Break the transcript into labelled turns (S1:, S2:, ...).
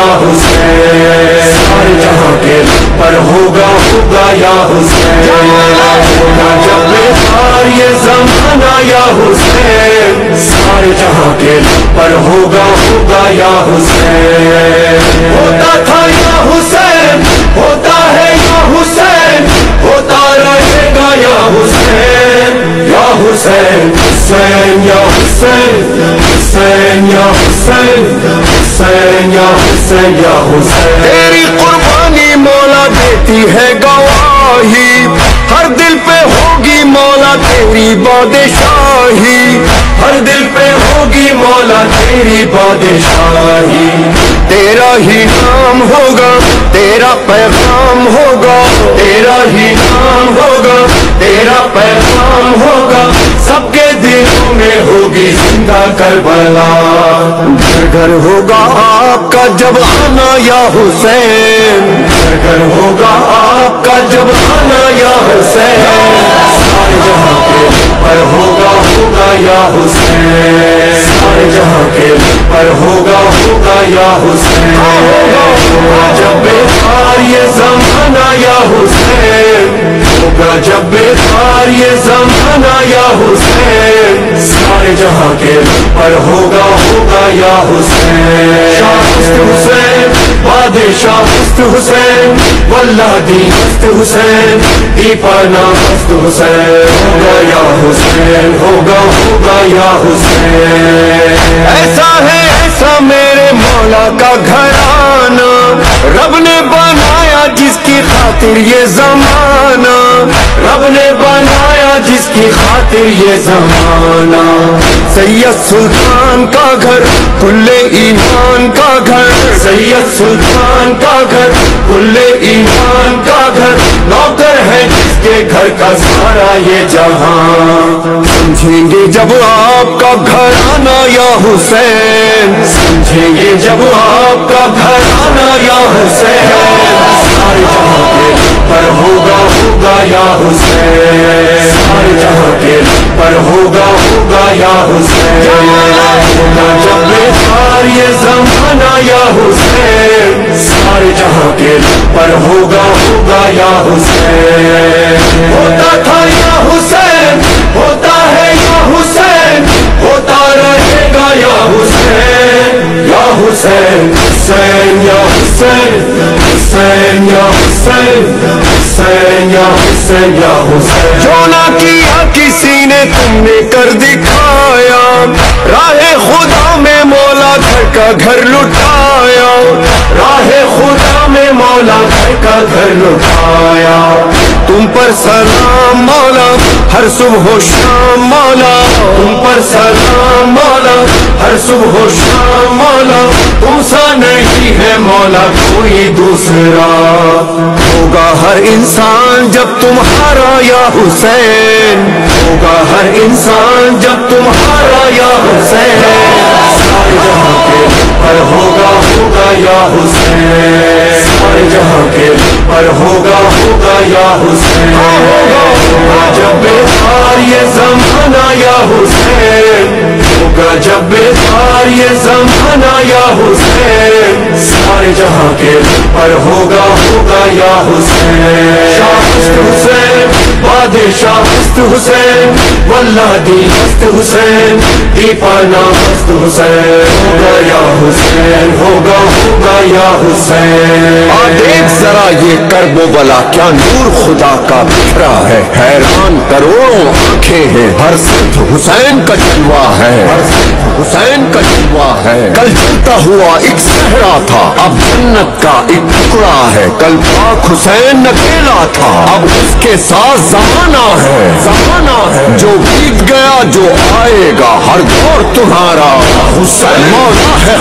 S1: یا حسین، سارے جہاں کے پر ہوگا ہوگا یا حسین۔ ہوگا جب بیدار یہ زمانہ یا حسین۔ سارے جہاں کے پر ہوگا ہوگا یا حسین۔ ہوتا تھا یا حسین، ہوتا ہے یا حسین۔ ہوتا رہے گا یا حسین۔ یا حسین حسین، یا حسین حسین، یا حسین۔ حسین یا حسین یا حسین۔ تیری قربانی مولا دیتی ہے گواہی۔ ہر دل پہ ہوگی مولا تیری بادشاہی۔ ہر دل پہ ہوگی مولا تیری بادشاہی۔ تیرا ہی نام ہوگا تیرا پیغام ہوگا۔ تیرا ہی نام ہوگا تیرا پیغام ہوگا۔ سب کے دلوں میں ہوگی زندہ کربلا۔ گھر گھر ہوگا آپ کا جب آنا یا حسین۔ گھر گھر ہوگا آپ کا جب آنا یا حسین۔ سارے جہاں کے پر ہوگا ہوگا یا حسین۔ سارے جہاں کے پر ہوگا ہوگا یا حسین۔ جب یہ زمانہ یا حسین۔ ہوگا جب بیدار یہ زمانہ یا حسین، سارے جہاں کے پر ہوگا ہوگا یا حسین۔ شاہ حسین، بادشاہ ہست حسین، واللہ دی ہست حسین دیپانا ہست حسین۔ ہوگا یا حسین، ہوگا ہوگا یا حسین۔ ایسا ہے ایسا میرے مولا کا گھرانہ۔ رب نے خاطر یہ زمانہ رب نے بنایا جس کی خاطر یہ زمانہ سید سلطان کا گھر کلے ایمان کا گھر۔ سید سلطان کا گھر کلے ایمان کا گھر۔ نوکر ہے جس کے گھر کا سارا یہ جہاں۔ سمجھیں گے جب آپ کا گھر آنا یا حسین۔ سمجھیں گے جب آپ کا گھر آنا یا حسین۔ پر ہوگا ہوگا یا حسین؟ سارے جہاں کے پر ہوگا ہوگا یا حسین؟ ہوگا جب بیدار یہ زمانہ یا حسین سارے جہاں کے پر ہوگا ہوگا یا حسین؟ ہوتا تھا یا حسین، ہوتا ہے یا حسین؟ ہوتا رہے گا یا حسین؟ یا حسین حسین، یا حسین حسین، یا حسین حسین یا حسین یا حسین۔ جو نہ کیا، کسی نے تم نے کر دکھایا۔ راہ خدا میں مولا گھر کا گھر لٹایا۔ راہ خدا میں مولا گھر کا گھر لٹایا۔ پر سلام مولا، ہر صبح و شام مولا، تم پر سلام مولا، ہر صبح و شام مولا، تم سا نہیں ہے مولا، کوئی دوسرا۔ ہوگا ہر انسان جب تمہارا یا حسین، ہوگا ہر انسان جب تمہارا یا حسین۔ سارے جہاں کے پر ہوگا ہوگا یا حسین۔ سارے جہاں کے پر ہوگا ہوگا یا حسین۔ زمانہ یا حسین ہوگا جب بیدار یہ زمانہ یا حسین، سارے جہاں کے پر ہوگا ہوگا یا حسین۔ شاہ ہست حسین، بادشاہ ہست حسین واللہ دی ہست حسین، دیپانا ہست حسین۔ ہوگا یا حسین، ہوگا ہوگا یا حسین۔
S2: آ دیکھ ذرا یہ کرب و بلا، کیا نور خدا کا بکھرا ہے۔ حیران کروڑوں آنکھیں ہیں، ہر صرف حسین کا جلوہ ہے۔ ہر صرف ہوا ایک صحرا تھا۔ اب جنت کا ایک ٹکڑا ہے۔ کل پاک حسین اکیلا تھا۔ اب اس کے ساتھ زمانہ ہے۔ زمانہ ہے۔ جو بیت گیا، جو آئے گا۔ ہر دور تمہارا حسین مولا ہے۔